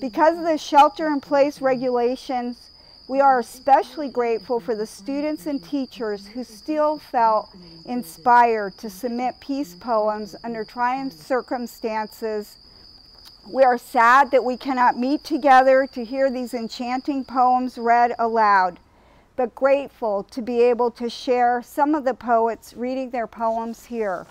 Because of the shelter-in-place regulations, we are especially grateful for the students and teachers who still felt inspired to submit peace poems under trying circumstances. We are sad that we cannot meet together to hear these enchanting poems read aloud, but grateful to be able to share some of the poets reading their poems here.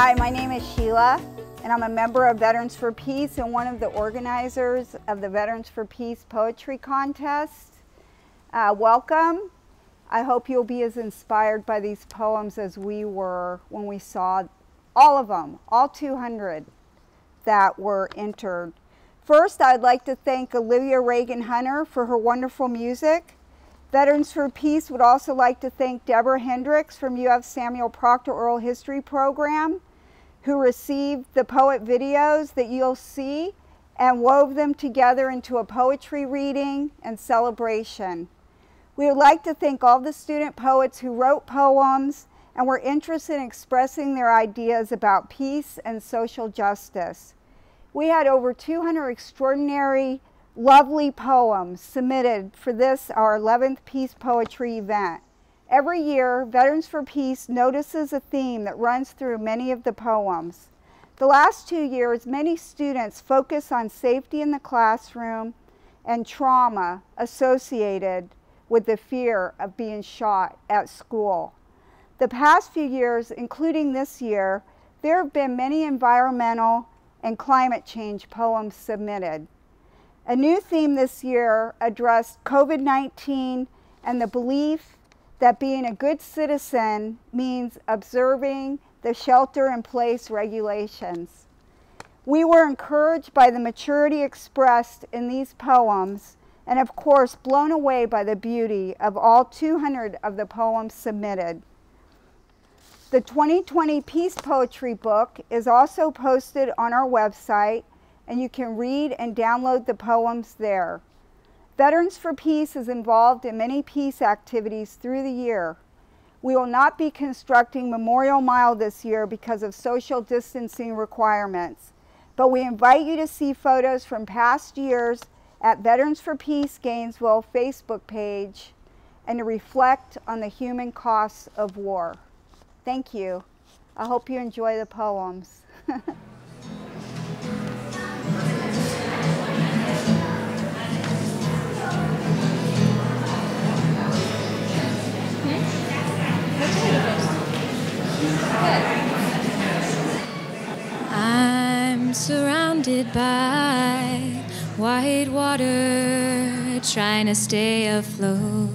Hi, my name is Sheila, and I'm a member of Veterans for Peace and one of the organizers of the Veterans for Peace Poetry Contest. Uh, welcome. I hope you'll be as inspired by these poems as we were when we saw all of them, all 200 that were entered. First, I'd like to thank Olivia Reagan Hunter for her wonderful music. Veterans for Peace would also like to thank Deborah Hendrix from UF Samuel Proctor Oral History Program, who received the poet videos that you'll see and wove them together into a poetry reading and celebration. We would like to thank all the student poets who wrote poems and were interested in expressing their ideas about peace and social justice. We had over 200 extraordinary lovely poems submitted for this, our 11th Peace Poetry event. Every year, Veterans for Peace notices a theme that runs through many of the poems. The last two years, many students focus on safety in the classroom and trauma associated with the fear of being shot at school. The past few years, including this year, there have been many environmental and climate change poems submitted. A new theme this year addressed COVID 19 and the belief that being a good citizen means observing the shelter in place regulations. We were encouraged by the maturity expressed in these poems and, of course, blown away by the beauty of all 200 of the poems submitted. The 2020 Peace Poetry book is also posted on our website and you can read and download the poems there. Veterans for Peace is involved in many peace activities through the year. We will not be constructing Memorial Mile this year because of social distancing requirements, but we invite you to see photos from past years at Veterans for Peace Gainesville Facebook page and to reflect on the human costs of war. Thank you. I hope you enjoy the poems. I'm surrounded by white water, trying to stay afloat.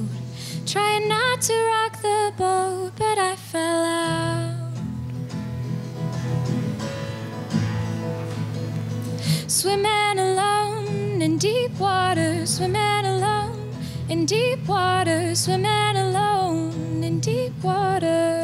Trying not to rock the boat, but I fell out. Swimming alone in deep water, swimming alone in deep water, swimming alone in deep water.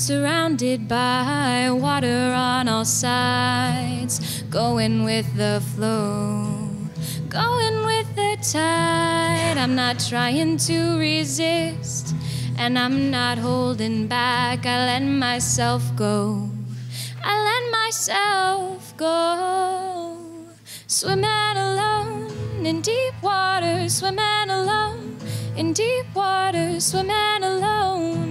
Surrounded by water on all sides, going with the flow, going with the tide. I'm not trying to resist, and I'm not holding back. I let myself go. I let myself go. Swimming alone in deep water, swimming alone in deep water, swimming alone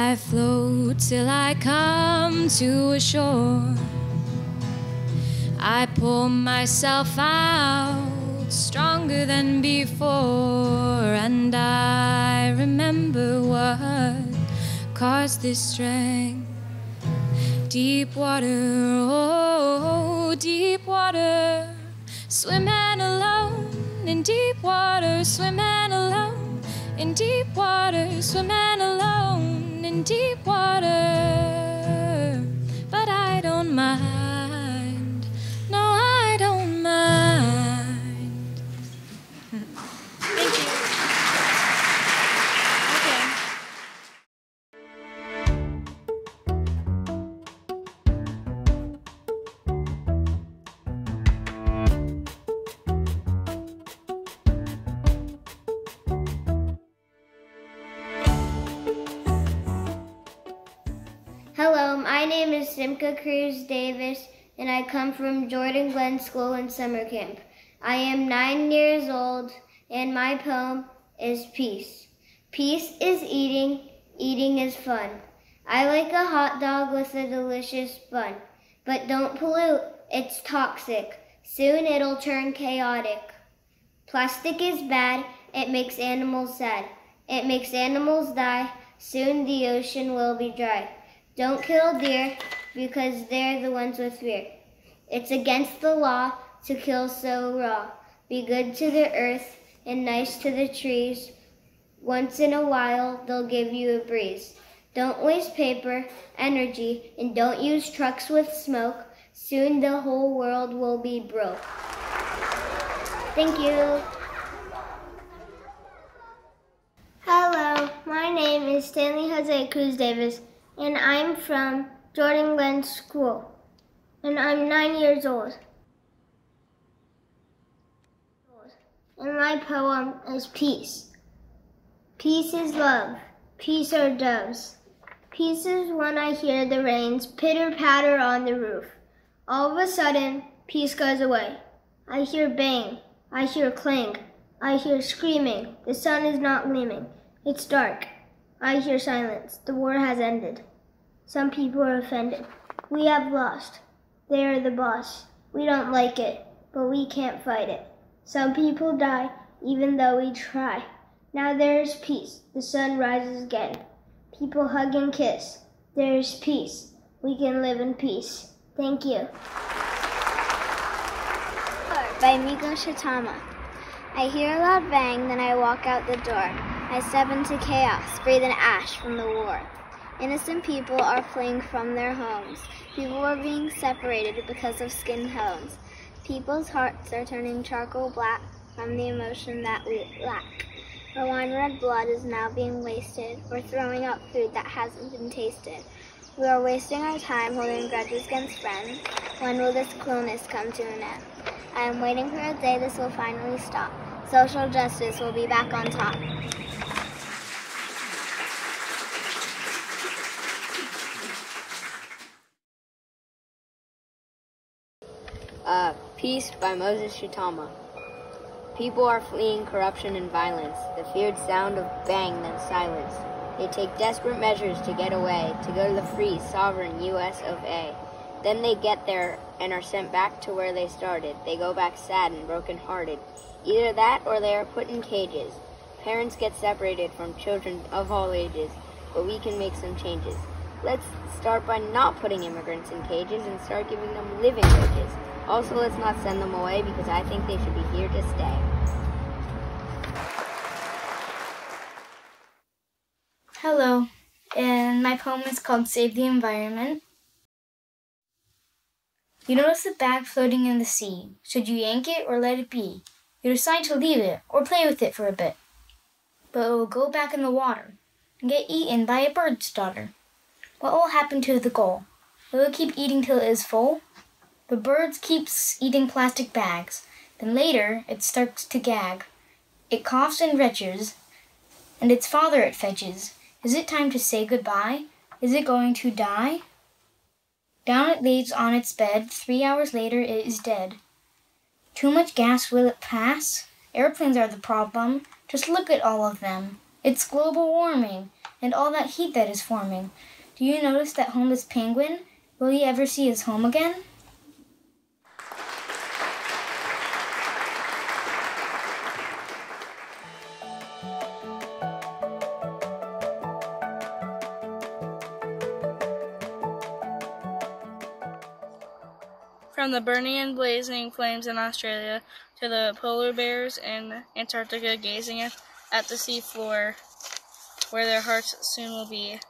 I float till I come to a shore. I pull myself out stronger than before, and I remember what caused this strength. Deep water, oh, deep water, swimming alone in deep water, swimming alone in deep water, swimming alone in deep water. But I don't mind, Cruz Davis, and I come from Jordan Glen School and Summer Camp. I am nine years old, and my poem is Peace. Peace is eating, eating is fun. I like a hot dog with a delicious bun. But don't pollute, it's toxic. Soon it'll turn chaotic. Plastic is bad, it makes animals sad. It makes animals die, soon the ocean will be dry. Don't kill deer because they're the ones with fear. It's against the law to kill so raw. Be good to the earth and nice to the trees. Once in a while, they'll give you a breeze. Don't waste paper, energy, and don't use trucks with smoke. Soon the whole world will be broke. Thank you. Hello, my name is Stanley Jose Cruz Davis, and I'm from Jordan Glen School, and I'm nine years old. And my poem is Peace. Peace is love, peace are doves. Peace is when I hear the rains pitter patter on the roof. All of a sudden, peace goes away. I hear bang, I hear clang, I hear screaming. The sun is not gleaming. It's dark. I hear silence. The war has ended. Some people are offended. We have lost. They are the boss. We don't like it, but we can't fight it. Some people die, even though we try. Now there is peace. The sun rises again. People hug and kiss. There is peace. We can live in peace. Thank you. By Migo Shitama. I hear a loud bang, then I walk out the door. I step into chaos, breathing ash from the war. Innocent people are fleeing from their homes. People are being separated because of skin tones. People's hearts are turning charcoal black from the emotion that we lack. Our wine red blood is now being wasted. We're throwing out food that hasn't been tasted. We are wasting our time holding grudges against friends. When will this cruelness come to an end? I am waiting for a day this will finally stop. Social justice will be back on top. Uh, Peace by Moses Shitama. People are fleeing corruption and violence, the feared sound of bang then silence. They take desperate measures to get away, to go to the free, sovereign U.S. of A. Then they get there and are sent back to where they started. They go back sad and broken-hearted. Either that or they are put in cages. Parents get separated from children of all ages, but we can make some changes. Let's start by not putting immigrants in cages and start giving them living wages. Also, let's not send them away because I think they should be here to stay. Hello, and my poem is called Save the Environment. You notice a bag floating in the sea. Should you yank it or let it be? You decide to leave it or play with it for a bit. But it will go back in the water and get eaten by a bird's daughter. What will happen to the? Will it keep eating till it is full? The bird keeps eating plastic bags. Then later it starts to gag. It coughs and retches, and its father it fetches. Is it time to say goodbye? Is it going to die? Down it lays on its bed. Three hours later it is dead. Too much gas will it pass? Airplanes are the problem. Just look at all of them. It's global warming and all that heat that is forming. Do you notice that homeless penguin? Will he ever see his home again? From the burning and blazing flames in Australia to the polar bears in Antarctica gazing at the sea floor where their hearts soon will be.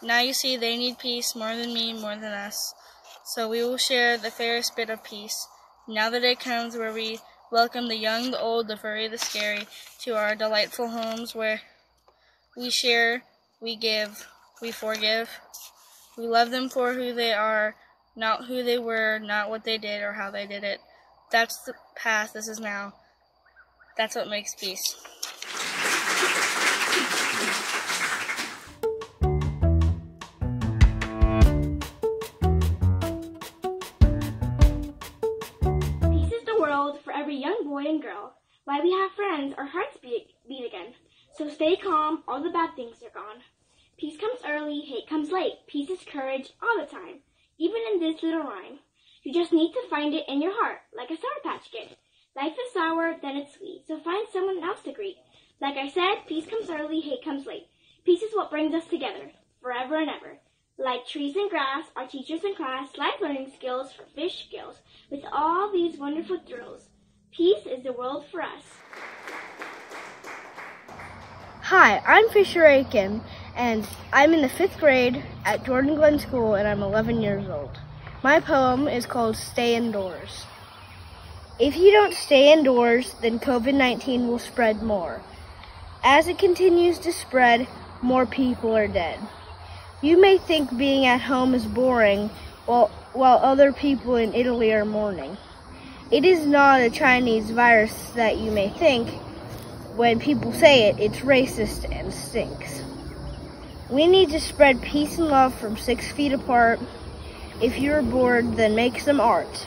Now you see they need peace more than me, more than us. So we will share the fairest bit of peace. Now the day comes where we welcome the young, the old, the furry, the scary to our delightful homes where we share, we give, we forgive. We love them for who they are not who they were, not what they did or how they did it. That's the past, this is now. That's what makes peace. Peace is the world for every young boy and girl. Why we have friends, our hearts beat, beat again. So stay calm, all the bad things are gone. Peace comes early, hate comes late. Peace is courage all the time even in this little rhyme. You just need to find it in your heart, like a Sour Patch Kid. Life is sour, then it's sweet, so find someone else to greet. Like I said, peace comes early, hate comes late. Peace is what brings us together, forever and ever. Like trees and grass, our teachers in class, life learning skills for fish skills. With all these wonderful thrills, peace is the world for us. Hi, I'm Fisher Aiken, and I'm in the fifth grade at Jordan Glen School, and I'm 11 years old. My poem is called Stay Indoors. If you don't stay indoors, then COVID 19 will spread more. As it continues to spread, more people are dead. You may think being at home is boring while, while other people in Italy are mourning. It is not a Chinese virus that you may think. When people say it, it's racist and stinks. We need to spread peace and love from six feet apart. If you're bored, then make some art.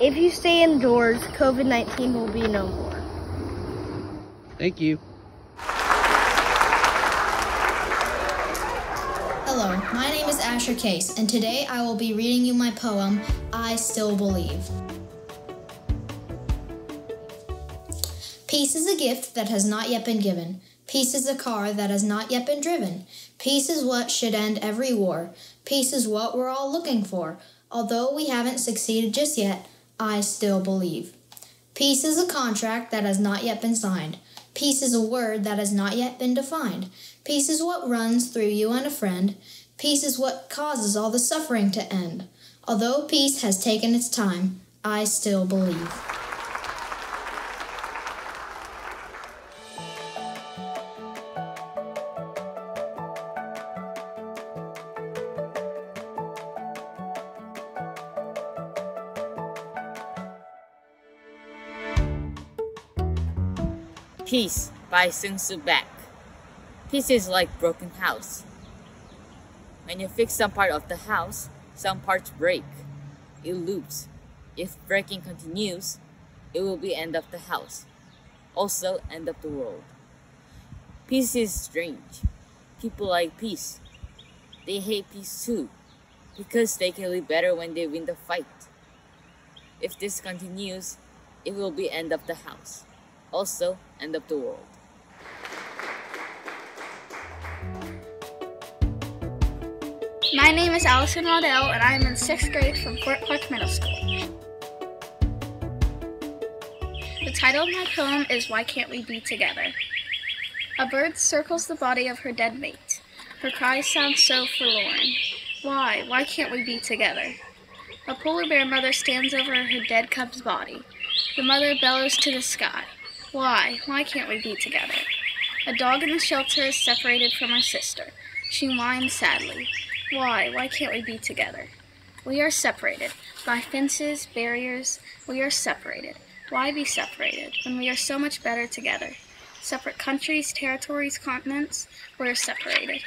If you stay indoors, COVID 19 will be no more. Thank you. Hello, my name is Asher Case, and today I will be reading you my poem, I Still Believe. Peace is a gift that has not yet been given. Peace is a car that has not yet been driven. Peace is what should end every war. Peace is what we're all looking for. Although we haven't succeeded just yet, I still believe. Peace is a contract that has not yet been signed. Peace is a word that has not yet been defined. Peace is what runs through you and a friend. Peace is what causes all the suffering to end. Although peace has taken its time, I still believe. Peace by Sun Tzu Back. Peace is like broken house. When you fix some part of the house, some parts break. It loops. If breaking continues, it will be end of the house. Also end of the world. Peace is strange. People like peace. They hate peace too, because they can live better when they win the fight. If this continues, it will be end of the house also end of the world. My name is Allison Waddell, and I am in sixth grade from Fort Clark Middle School. The title of my poem is Why Can't We Be Together? A bird circles the body of her dead mate. Her cries sound so forlorn. Why? Why can't we be together? A polar bear mother stands over her dead cub's body. The mother bellows to the sky. Why? Why can't we be together? A dog in the shelter is separated from her sister. She whines sadly. Why? Why can't we be together? We are separated by fences, barriers. We are separated. Why be separated when we are so much better together? Separate countries, territories, continents, we are separated.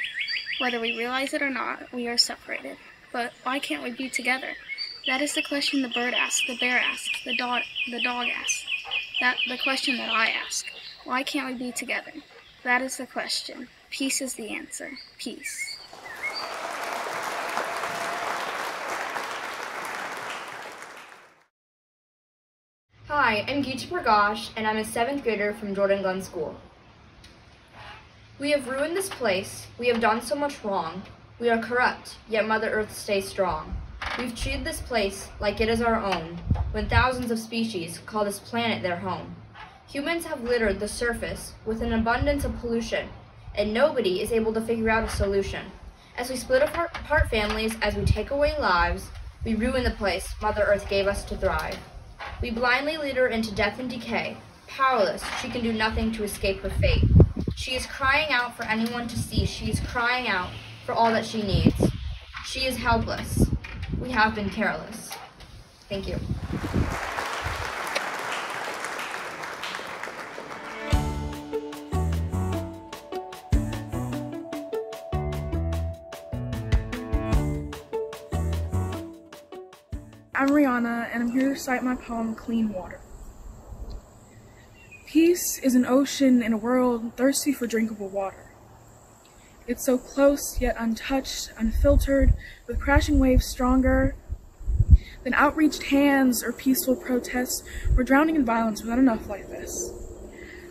Whether we realize it or not, we are separated. But why can't we be together? That is the question the bird asked, the bear asked, the dog, the dog asked. That the question that I ask. Why can't we be together? That is the question. Peace is the answer. Peace. Hi, I'm Geeta Pragash, and I'm a 7th grader from Jordan Glen School. We have ruined this place. We have done so much wrong. We are corrupt, yet Mother Earth stays strong. We've treated this place like it is our own, when thousands of species call this planet their home. Humans have littered the surface with an abundance of pollution, and nobody is able to figure out a solution. As we split apart families, as we take away lives, we ruin the place Mother Earth gave us to thrive. We blindly lead her into death and decay. Powerless, she can do nothing to escape her fate. She is crying out for anyone to see. She is crying out for all that she needs. She is helpless. We have been careless. Thank you. I'm Rihanna, and I'm here to recite my poem, Clean Water. Peace is an ocean in a world thirsty for drinkable water. It's so close, yet untouched, unfiltered, with crashing waves stronger than outreached hands or peaceful protests. We're drowning in violence without enough like this.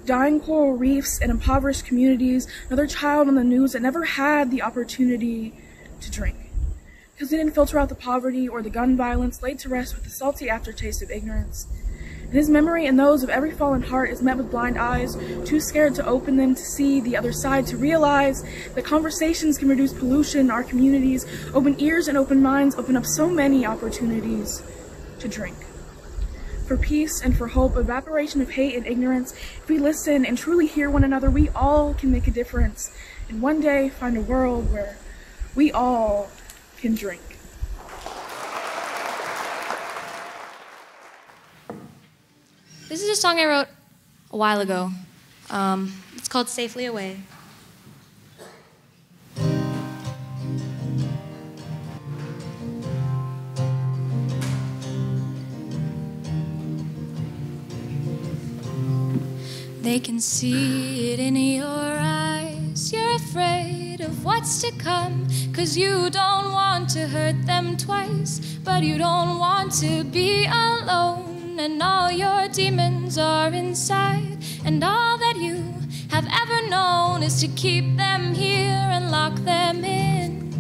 Dying coral reefs and impoverished communities, another child on the news that never had the opportunity to drink because they didn't filter out the poverty or the gun violence laid to rest with the salty aftertaste of ignorance. And his memory and those of every fallen heart is met with blind eyes, too scared to open them to see the other side, to realize that conversations can reduce pollution in our communities, open ears and open minds, open up so many opportunities to drink. For peace and for hope, evaporation of hate and ignorance, if we listen and truly hear one another, we all can make a difference. And one day find a world where we all can drink. This is a song I wrote a while ago. Um, it's called Safely Away. They can see it in your eyes. You're afraid of what's to come, cause you don't want to hurt them twice, but you don't want to be alone. And all your demons are inside, and all that you have ever known is to keep them here and lock them in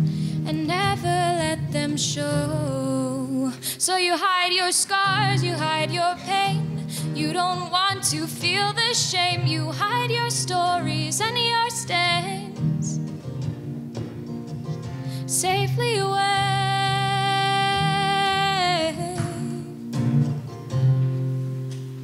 and never let them show. So you hide your scars, you hide your pain. You don't want to feel the shame. You hide your stories and your stains safely away.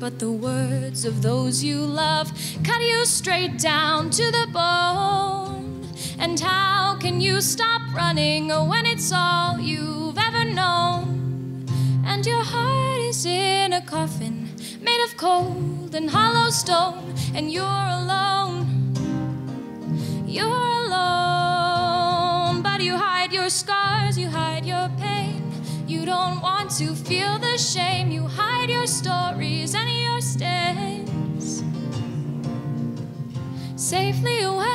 But the words of those you love cut you straight down to the bone. And how can you stop running when it's all you've ever known? And your heart is in a coffin made of cold and hollow stone, and you're alone. You're alone, but you hide your scars, you hide your pain. You don't want to feel the shame, you hide your stories and your stains safely away.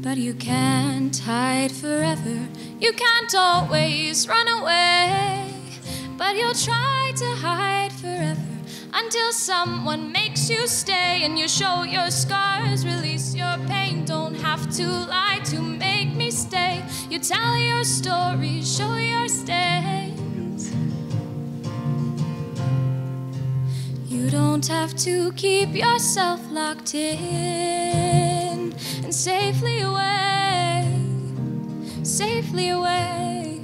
But you can't hide forever. You can't always run away, but you'll try to hide forever until someone makes you stay and you show your scars, release your pain. Don't have to lie to make me stay. You tell your story, show your stains. You don't have to keep yourself locked in and safely away safely away,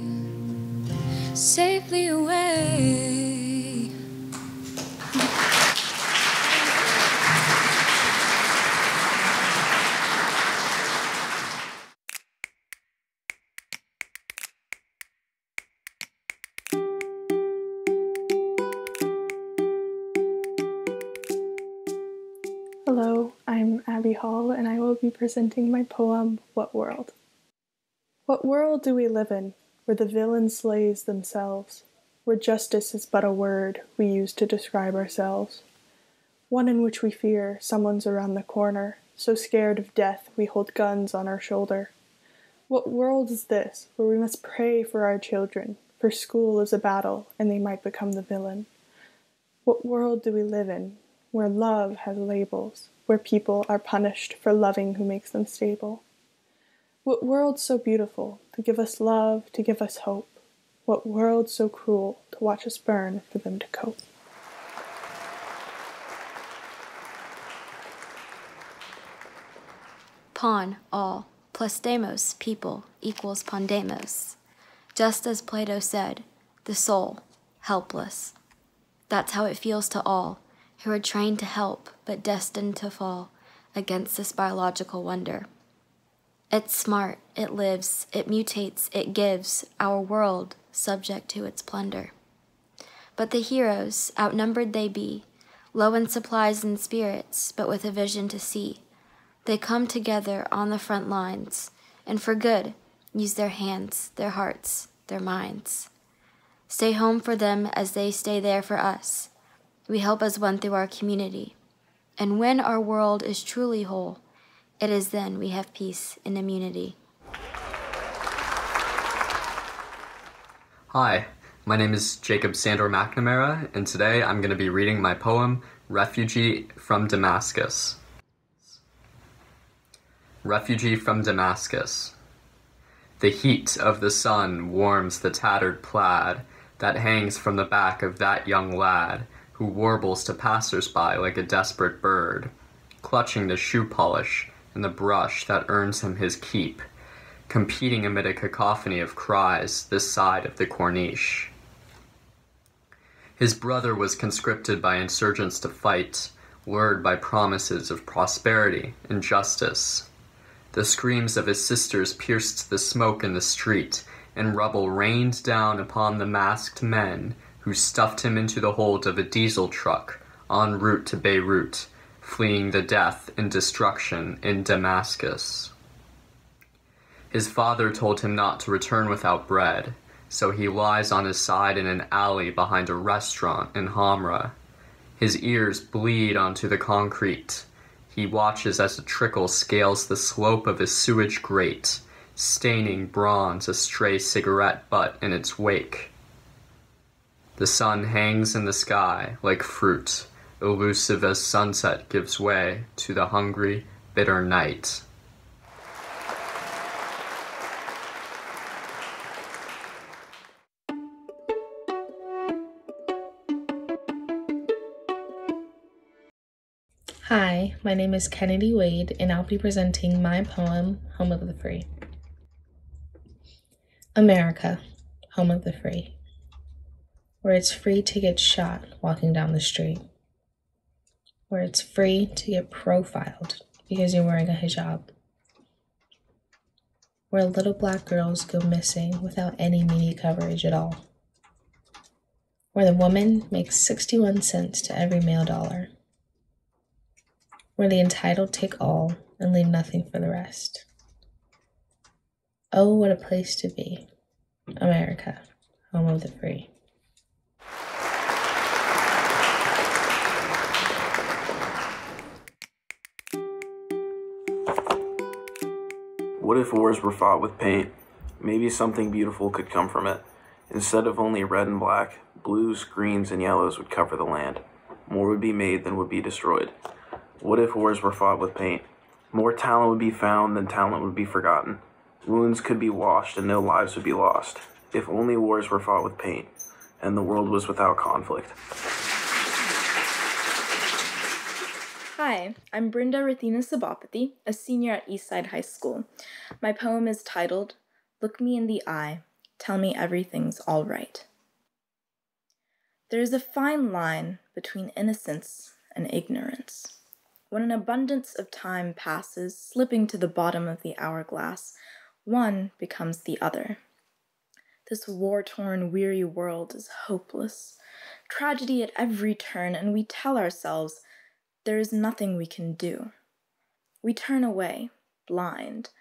safely away. Be presenting my poem, What World? What world do we live in, where the villain slays themselves, where justice is but a word we use to describe ourselves? One in which we fear someone's around the corner, so scared of death we hold guns on our shoulder. What world is this, where we must pray for our children, for school is a battle and they might become the villain. What world do we live in where love has labels, where people are punished for loving who makes them stable? What world so beautiful to give us love, to give us hope? What world so cruel to watch us burn for them to cope? Pan, all, plus demos, people, equals pandemos. Just as Plato said, the soul, helpless. That's how it feels to all who are trained to help but destined to fall against this biological wonder. It's smart, it lives, it mutates, it gives our world subject to its plunder. But the heroes, outnumbered they be, low in supplies and spirits, but with a vision to see, they come together on the front lines, and for good use their hands, their hearts, their minds. Stay home for them as they stay there for us. We help as one through our community. And when our world is truly whole, it is then we have peace and immunity. Hi, my name is Jacob Sandor McNamara, and today I'm going to be reading my poem, Refugee from Damascus. Refugee from Damascus. The heat of the sun warms the tattered plaid that hangs from the back of that young lad who warbles to passers-by like a desperate bird, clutching the shoe polish and the brush that earns him his keep, competing amid a cacophony of cries this side of the Corniche. His brother was conscripted by insurgents to fight, lured by promises of prosperity and justice. The screams of his sisters pierced the smoke in the street, and rubble rained down upon the masked men who stuffed him into the hold of a diesel truck en route to Beirut, fleeing the death and destruction in Damascus. His father told him not to return without bread, so he lies on his side in an alley behind a restaurant in Hamra. His ears bleed onto the concrete he watches as a trickle scales the slope of his sewage grate, staining bronze a stray cigarette butt in its wake. The sun hangs in the sky like fruit, elusive as sunset gives way to the hungry, bitter night. Hi, my name is Kennedy Wade, and I'll be presenting my poem, Home of the Free. America, home of the free, where it's free to get shot walking down the street, where it's free to get profiled because you're wearing a hijab, where little black girls go missing without any media coverage at all, where the woman makes 61 cents to every male dollar where the entitled take all and leave nothing for the rest. Oh, what a place to be. America, home of the free. What if wars were fought with paint? Maybe something beautiful could come from it. Instead of only red and black, blues, greens, and yellows would cover the land. More would be made than would be destroyed. What if wars were fought with paint? More talent would be found than talent would be forgotten. Wounds could be washed and no lives would be lost. If only wars were fought with paint and the world was without conflict. Hi, I'm Brenda Rathina Sabapathy, a senior at Eastside High School. My poem is titled Look Me in the Eye, Tell Me Everything's All Right. There is a fine line between innocence and ignorance. When an abundance of time passes, slipping to the bottom of the hourglass, one becomes the other. This war torn, weary world is hopeless. Tragedy at every turn, and we tell ourselves there is nothing we can do. We turn away, blind,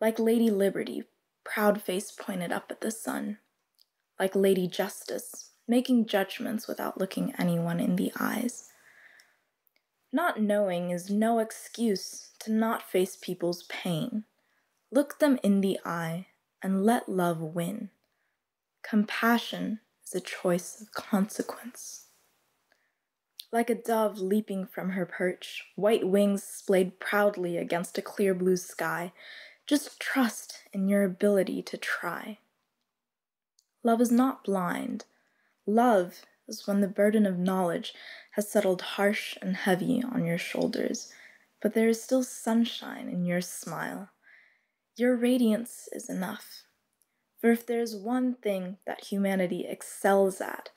like Lady Liberty, proud face pointed up at the sun, like Lady Justice, making judgments without looking anyone in the eyes. Not knowing is no excuse to not face people's pain. Look them in the eye and let love win. Compassion is a choice of consequence. Like a dove leaping from her perch, white wings splayed proudly against a clear blue sky, just trust in your ability to try. Love is not blind. Love is when the burden of knowledge has settled harsh and heavy on your shoulders, but there is still sunshine in your smile. Your radiance is enough. For if there is one thing that humanity excels at,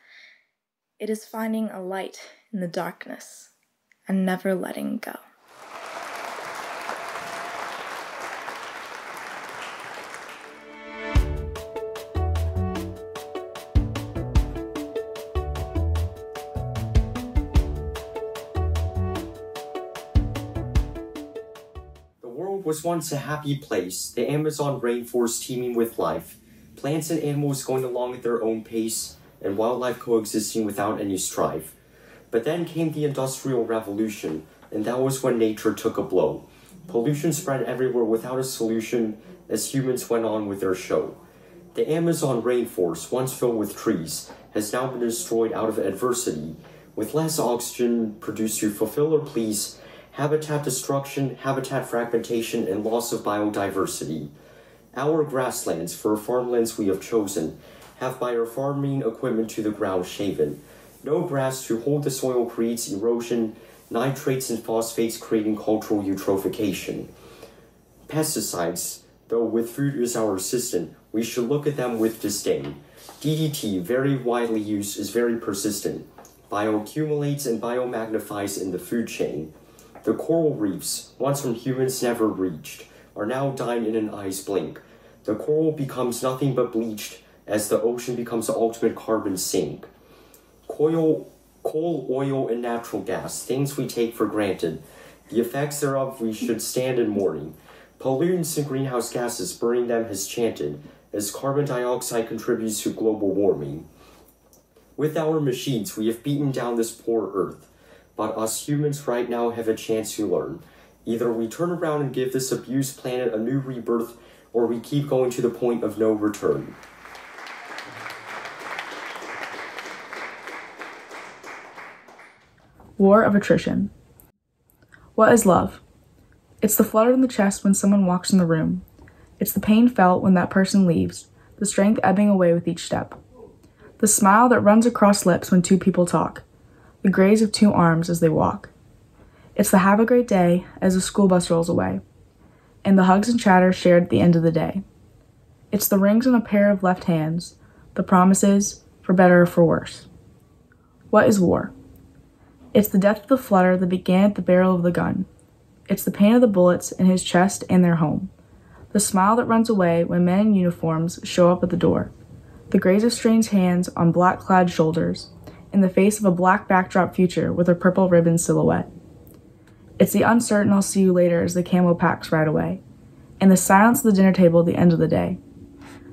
it is finding a light in the darkness and never letting go. The world was once a happy place, the Amazon rainforest teeming with life, plants and animals going along at their own pace, and wildlife coexisting without any strife. But then came the Industrial Revolution, and that was when nature took a blow. Pollution spread everywhere without a solution as humans went on with their show. The Amazon rainforest, once filled with trees, has now been destroyed out of adversity, with less oxygen produced to fulfill or please habitat destruction, habitat fragmentation, and loss of biodiversity. Our grasslands, for farmlands we have chosen, have by our farming equipment to the ground shaven. No grass to hold the soil creates erosion, nitrates and phosphates creating cultural eutrophication. Pesticides, though with food is our assistant, we should look at them with disdain. DDT, very widely used, is very persistent. Bioaccumulates and biomagnifies in the food chain. The coral reefs, once from humans never reached, are now dying in an eye's blink. The coral becomes nothing but bleached as the ocean becomes the ultimate carbon sink. Coal, coal, oil, and natural gas, things we take for granted. The effects thereof we should stand in mourning. Pollutants and greenhouse gases, burning them has chanted, as carbon dioxide contributes to global warming. With our machines, we have beaten down this poor earth. But us humans right now have a chance to learn. Either we turn around and give this abused planet a new rebirth, or we keep going to the point of no return. War of Attrition. What is love? It's the flutter in the chest when someone walks in the room. It's the pain felt when that person leaves, the strength ebbing away with each step. The smile that runs across lips when two people talk, the graze of two arms as they walk. It's the have a great day as the school bus rolls away, and the hugs and chatter shared at the end of the day. It's the rings on a pair of left hands, the promises, for better or for worse. What is war? It's the death of the flutter that began at the barrel of the gun. It's the pain of the bullets in his chest and their home. The smile that runs away when men in uniforms show up at the door. The graze of strange hands on black clad shoulders, in the face of a black backdrop future with a purple ribbon silhouette. It's the uncertain I'll see you later as the camo packs right away, and the silence of the dinner table at the end of the day.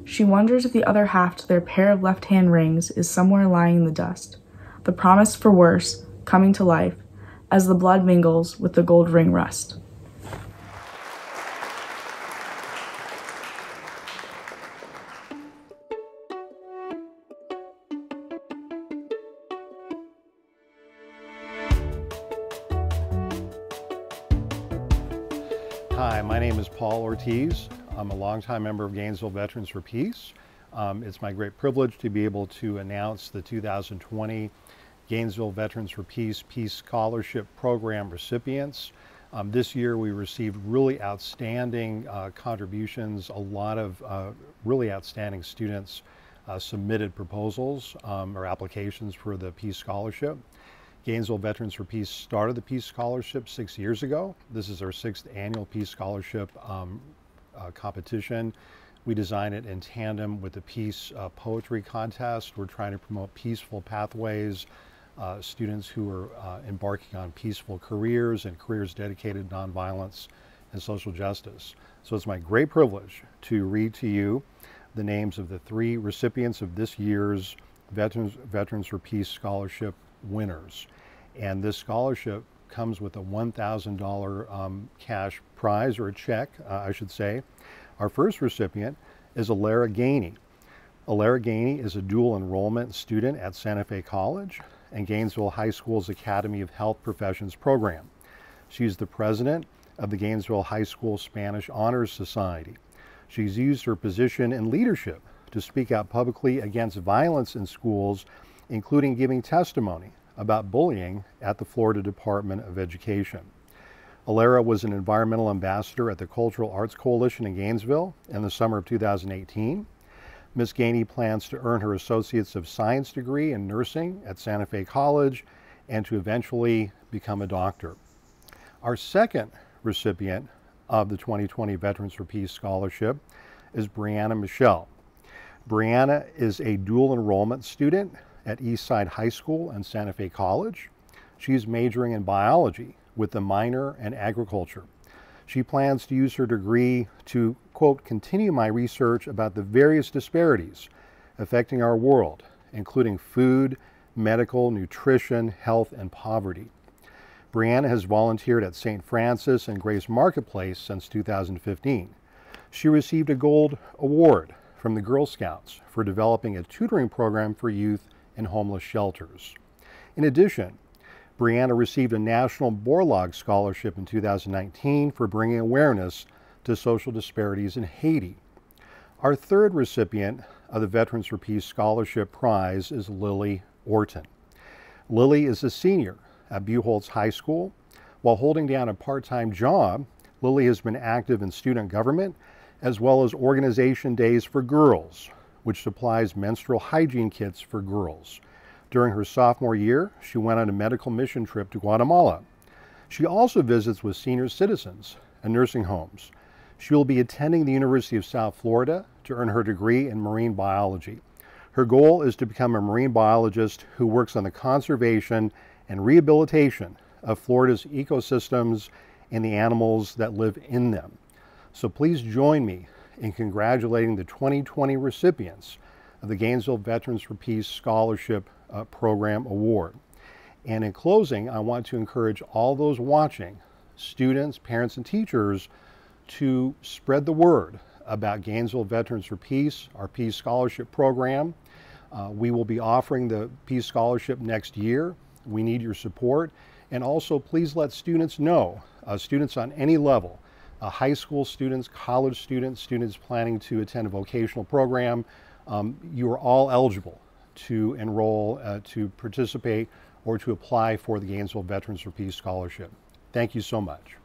She wonders if the other half to their pair of left hand rings is somewhere lying in the dust, the promise for worse coming to life as the blood mingles with the gold ring rust. Hi, my name is Paul Ortiz. I'm a longtime member of Gainesville Veterans for Peace. Um, it's my great privilege to be able to announce the 2020 Gainesville Veterans for Peace Peace Scholarship Program recipients. Um, this year we received really outstanding uh, contributions. A lot of uh, really outstanding students uh, submitted proposals um, or applications for the Peace Scholarship. Gainesville Veterans for Peace started the Peace Scholarship six years ago. This is our sixth annual Peace Scholarship um, uh, competition. We design it in tandem with the Peace uh, Poetry Contest. We're trying to promote peaceful pathways, uh, students who are uh, embarking on peaceful careers and careers dedicated to nonviolence and social justice. So it's my great privilege to read to you the names of the three recipients of this year's Veterans, Veterans for Peace Scholarship winners. And this scholarship comes with a $1,000 um, cash prize or a check, uh, I should say. Our first recipient is Alara Gainey. Alara Gainey is a dual enrollment student at Santa Fe College and Gainesville High School's Academy of Health Professions program. She's the president of the Gainesville High School Spanish Honors Society. She's used her position in leadership to speak out publicly against violence in schools, including giving testimony about bullying at the Florida Department of Education. Alara was an environmental ambassador at the Cultural Arts Coalition in Gainesville in the summer of 2018. Ms. Gainey plans to earn her Associates of Science degree in nursing at Santa Fe College and to eventually become a doctor. Our second recipient of the 2020 Veterans for Peace Scholarship is Brianna Michelle. Brianna is a dual enrollment student at Eastside High School and Santa Fe College. She's majoring in biology with a minor in agriculture. She plans to use her degree to, quote, continue my research about the various disparities affecting our world, including food, medical, nutrition, health, and poverty. Brianna has volunteered at St. Francis and Grace Marketplace since 2015. She received a gold award from the Girl Scouts for developing a tutoring program for youth in homeless shelters. In addition, Brianna received a National Borlaug Scholarship in 2019 for bringing awareness to social disparities in Haiti. Our third recipient of the Veterans for Peace Scholarship Prize is Lily Orton. Lily is a senior at Buchholz High School. While holding down a part-time job, Lily has been active in student government as well as Organization Days for Girls, which supplies menstrual hygiene kits for girls. During her sophomore year, she went on a medical mission trip to Guatemala. She also visits with senior citizens and nursing homes. She will be attending the University of South Florida to earn her degree in marine biology. Her goal is to become a marine biologist who works on the conservation and rehabilitation of Florida's ecosystems and the animals that live in them. So please join me in congratulating the 2020 recipients of the Gainesville Veterans for Peace Scholarship uh, Program Award. And in closing, I want to encourage all those watching, students, parents, and teachers, to spread the word about Gainesville Veterans for Peace, our Peace Scholarship Program. Uh, we will be offering the Peace Scholarship next year. We need your support. And also, please let students know, uh, students on any level, uh, high school students, college students, students planning to attend a vocational program, um, you are all eligible to enroll, uh, to participate, or to apply for the Gainesville Veterans for Peace Scholarship. Thank you so much.